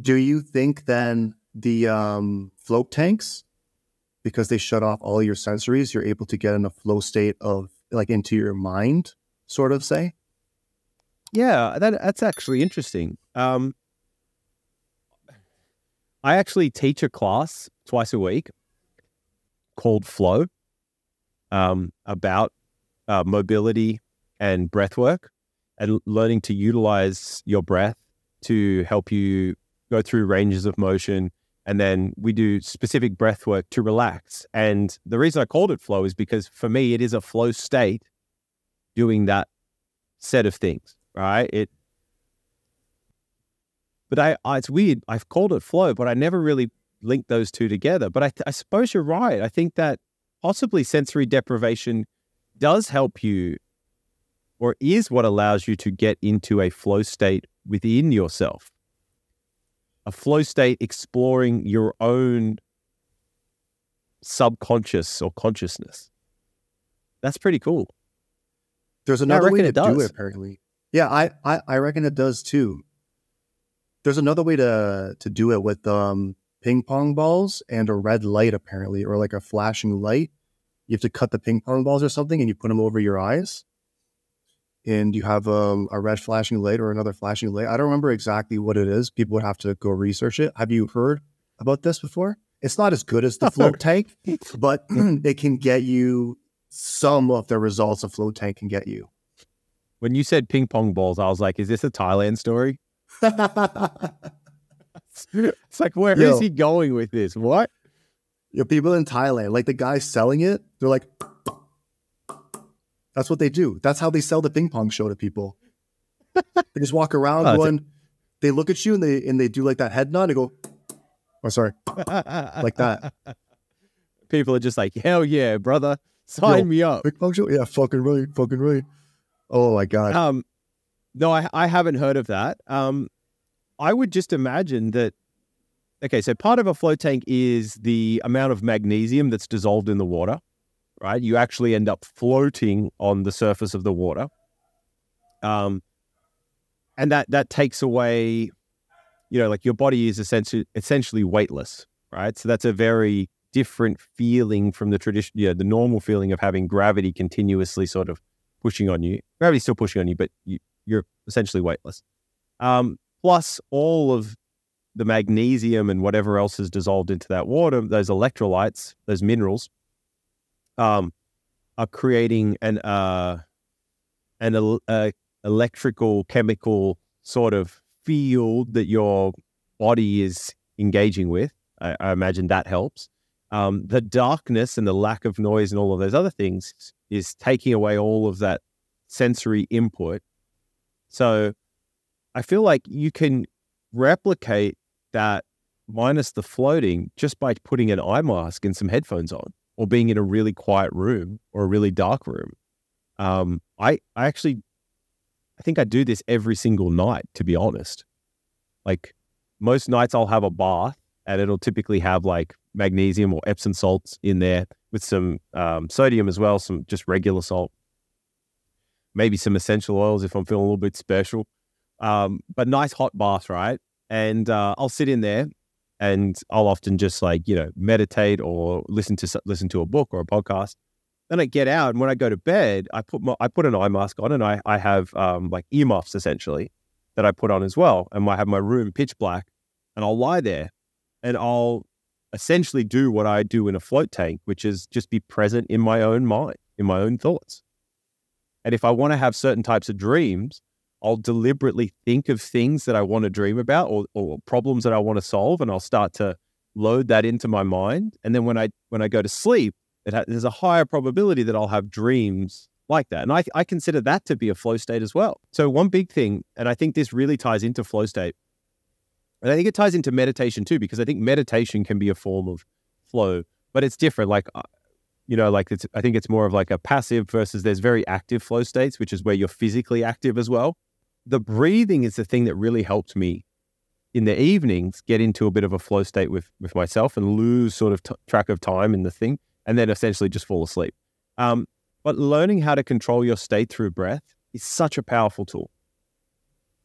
do you think then the um, float tanks, because they shut off all your sensories, you're able to get in a flow state of like into your mind, sort of say? Yeah, that, that's actually interesting. Um, I actually teach a class twice a week called Flow um, about uh, mobility and breath work and learning to utilize your breath to help you go through ranges of motion. And then we do specific breath work to relax. And the reason I called it flow is because for me, it is a flow state doing that set of things, right? It, but I, I it's weird. I've called it flow, but I never really linked those two together. But I, I suppose you're right. I think that possibly sensory deprivation does help you or is what allows you to get into a flow state within yourself. A flow state exploring your own subconscious or consciousness. That's pretty cool. There's another way to do it, apparently. Yeah, I, I, I reckon it does too. There's another way to to do it with um ping pong balls and a red light, apparently, or like a flashing light. You have to cut the ping pong balls or something and you put them over your eyes. And you have um, a red flashing light or another flashing light. I don't remember exactly what it is. People would have to go research it. Have you heard about this before? It's not as good as the float tank, but it can get you some of the results a float tank can get you. When you said ping pong balls, I was like, is this a Thailand story? it's like, where Yo, is he going with this? What? Yo, people in Thailand, like the guys selling it, they're like, that's what they do. That's how they sell the ping pong show to people. they just walk around oh, going, they look at you and they and they do like that head nod and go, oh sorry, like that. People are just like, hell yeah, brother, sign Yo, me up. Ping pong show, yeah, fucking right, fucking right. Oh my god. Um, no, I I haven't heard of that. Um, I would just imagine that. Okay, so part of a float tank is the amount of magnesium that's dissolved in the water, right? You actually end up floating on the surface of the water, um, and that that takes away, you know, like your body is essentially essentially weightless, right? So that's a very different feeling from the tradition, yeah, the normal feeling of having gravity continuously sort of pushing on you. Gravity's still pushing on you, but you, you're essentially weightless. Um, plus all of the magnesium and whatever else is dissolved into that water, those electrolytes, those minerals, um, are creating an uh, an uh, electrical chemical sort of field that your body is engaging with. I, I imagine that helps. Um, the darkness and the lack of noise and all of those other things is taking away all of that sensory input. So I feel like you can replicate that minus the floating just by putting an eye mask and some headphones on or being in a really quiet room or a really dark room. Um, I, I actually, I think I do this every single night, to be honest. Like most nights I'll have a bath and it'll typically have like magnesium or Epsom salts in there with some um, sodium as well, some just regular salt, maybe some essential oils if I'm feeling a little bit special. Um, but nice hot bath, right? And uh, I'll sit in there and I'll often just like, you know, meditate or listen to listen to a book or a podcast. Then I get out and when I go to bed, I put my, I put an eye mask on and I, I have um, like earmuffs essentially that I put on as well. And I have my room pitch black and I'll lie there and I'll essentially do what I do in a float tank, which is just be present in my own mind, in my own thoughts. And if I want to have certain types of dreams, I'll deliberately think of things that I want to dream about or, or problems that I want to solve, and I'll start to load that into my mind. And then when I when I go to sleep, ha- there's a higher probability that I'll have dreams like that. And I, I consider that to be a flow state as well. So one big thing, and I think this really ties into flow state, and I think it ties into meditation too, because I think meditation can be a form of flow, but it's different. Like uh, you know, like it's, I think it's more of like a passive versus there's very active flow states, which is where you're physically active as well the breathing is the thing that really helped me in the evenings get into a bit of a flow state with with myself and lose sort of t- track of time in the thing and then essentially just fall asleep um, but learning how to control your state through breath is such a powerful tool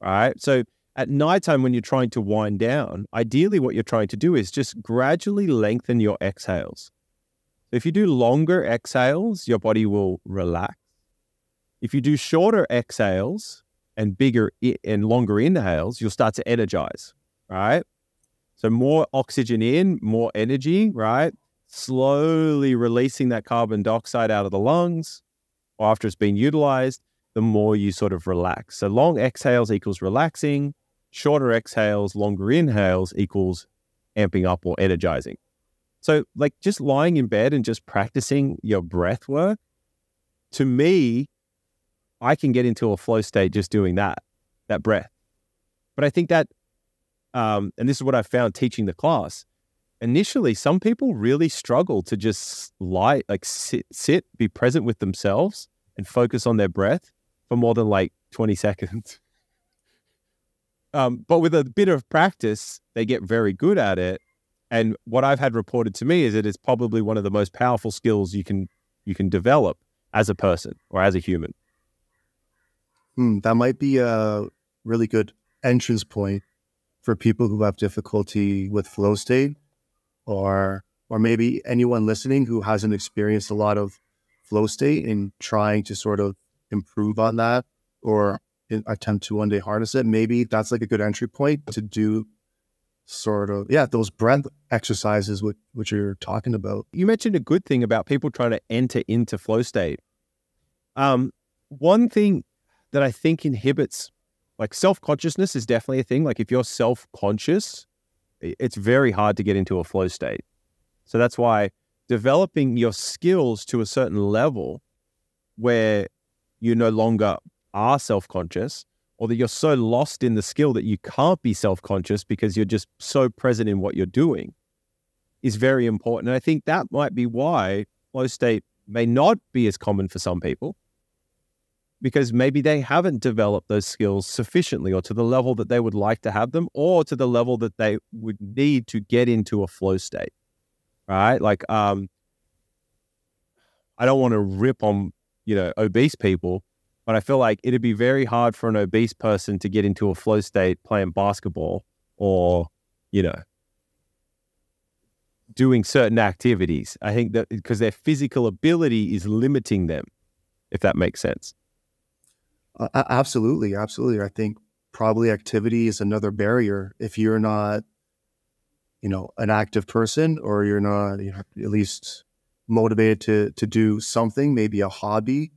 right so at nighttime when you're trying to wind down, ideally what you're trying to do is just gradually lengthen your exhales. If you do longer exhales, your body will relax. If you do shorter exhales and bigger and longer inhales, you'll start to energize, right? So more oxygen in, more energy, right? Slowly releasing that carbon dioxide out of the lungs after it's been utilized, the more you sort of relax. So long exhales equals relaxing, shorter exhales, longer inhales equals amping up or energizing. So, like just lying in bed and just practicing your breath work, to me, I can get into a flow state just doing that, that breath. But I think that, um, and this is what I found teaching the class. Initially, some people really struggle to just lie, like sit, sit, be present with themselves and focus on their breath for more than like 20 seconds. Um, but with a bit of practice, they get very good at it. And what I've had reported to me is that it is probably one of the most powerful skills you can you can develop as a person or as a human. Hmm, that might be a really good entrance point for people who have difficulty with flow state or or maybe anyone listening who hasn't experienced a lot of flow state and trying to sort of improve on that or attempt to one day harness it. Maybe that's like a good entry point to do sort of yeah those breath exercises which, which you're talking about. You mentioned a good thing about people trying to enter into flow state. Um, one thing that i think inhibits like self-consciousness is definitely a thing. Like if you're self-conscious it's very hard to get into a flow state. So that's why developing your skills to a certain level where you no longer are self-conscious or that you're so lost in the skill that you can't be self conscious because you're just so present in what you're doing is very important. And I think that might be why flow state may not be as common for some people because maybe they haven't developed those skills sufficiently or to the level that they would like to have them or to the level that they would need to get into a flow state. Right? Like um I don't want to rip on, you know, obese people, but I feel like it'd be very hard for an obese person to get into a flow state playing basketball or, you know, doing certain activities. I think that because their physical ability is limiting them, if that makes sense. Uh, absolutely. Absolutely. I think probably activity is another barrier. If you're not, you know, an active person or you're not you know, at least motivated to, to do something, maybe a hobby,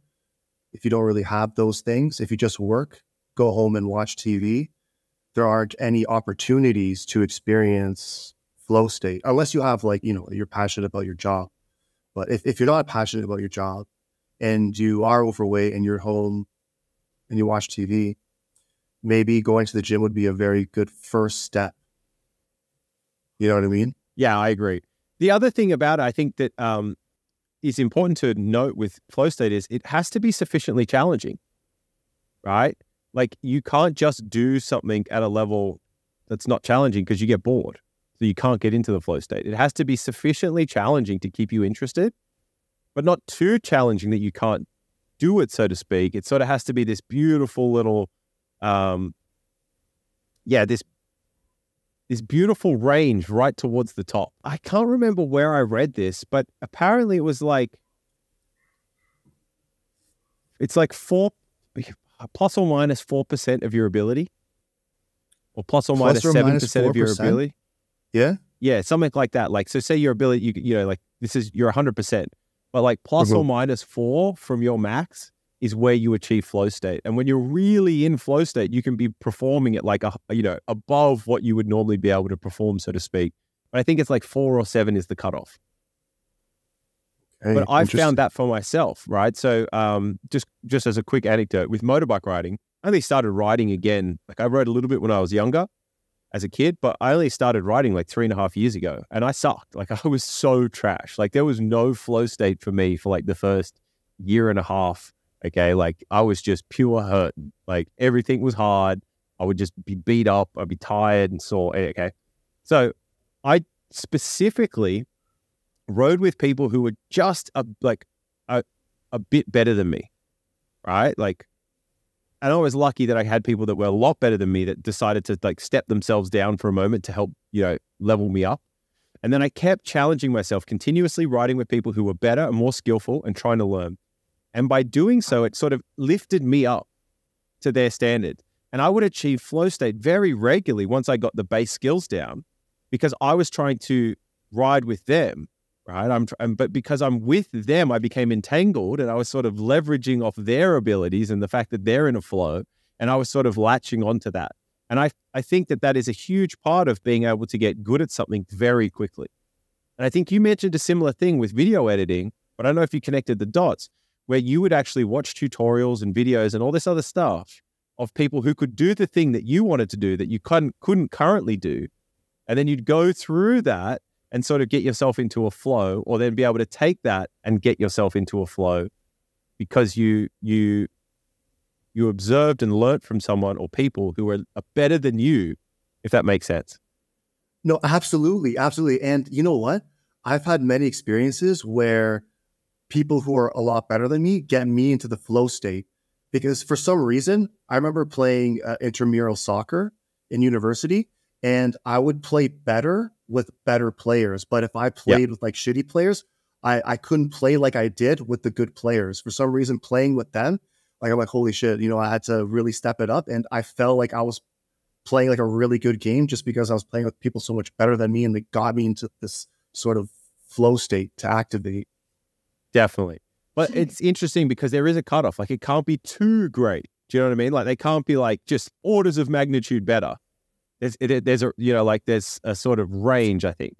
if you don't really have those things, if you just work, go home and watch TV, there aren't any opportunities to experience flow state unless you have like, you know, you're passionate about your job. But if, if you're not passionate about your job and you are overweight and you're home and you watch TV, maybe going to the gym would be a very good first step. You know what I mean? Yeah, I agree. The other thing about it, I think that um, is important to note with flow state is it has to be sufficiently challenging, right? Like you can't just do something at a level that's not challenging because you get bored. So you can't get into the flow state. It has to be sufficiently challenging to keep you interested, but not too challenging that you can't do it, so to speak. It sort of has to be this beautiful little, um, yeah, this this beautiful range right towards the top. I can't remember where I read this, but apparently it was like it's like four plus or minus four percent of your ability, or plus or minus seven percent of your ability. Yeah, yeah, something like that. Like so, say your ability, you you know, like this is you're hundred percent, but like plus mm-hmm. or minus four from your max is where you achieve flow state. And when you're really in flow state, you can be performing at like a you know above what you would normally be able to perform, so to speak. But I think it's like four or seven is the cutoff. Okay, but I found that for myself, right? So um, just just as a quick anecdote with motorbike riding, I only started riding again. Like I rode a little bit when I was younger, as a kid, but I only started riding like three and a half years ago, and I sucked. Like I was so trash. Like there was no flow state for me for like the first year and a half Okay. Like I was just pure hurt. Like everything was hard. I would just be beat up. I'd be tired and sore. Eh, okay. So I specifically rode with people who were just a, like a, a bit better than me. Right. Like and I was lucky that I had people that were a lot better than me that decided to like step themselves down for a moment to help, you know, level me up. And then I kept challenging myself, continuously riding with people who were better and more skillful and trying to learn. And by doing so, it sort of lifted me up to their standard. And I would achieve flow state very regularly once I got the base skills down because I was trying to ride with them right? I'm, but because I'm with them, I became entangled, and I was sort of leveraging off their abilities and the fact that they're in a flow, and I was sort of latching onto that. And I, I think that that is a huge part of being able to get good at something very quickly. And I think you mentioned a similar thing with video editing, but I don't know if you connected the dots where you would actually watch tutorials and videos and all this other stuff of people who could do the thing that you wanted to do that you couldn't couldn't currently do. And then you'd go through that and sort of get yourself into a flow or then be able to take that and get yourself into a flow because you you you observed and learnt from someone or people who are better than you if that makes sense. No absolutely absolutely. And you know what? I've had many experiences where people who are a lot better than me get me into the flow state because for some reason i remember playing uh, intramural soccer in university and i would play better with better players. But if I played with like shitty players, I, I couldn't play like I did with the good players. For some reason, playing with them, like I'm like, holy shit, you know, I had to really step it up. And I felt like I was playing like a really good game just because I was playing with people so much better than me and they got me into this sort of flow state to activate. Definitely. But it's interesting because there is a cutoff. Like it can't be too great. Do you know what I mean? Like they can't be like just orders of magnitude better there's it, there's a you know like there's a sort of range I think.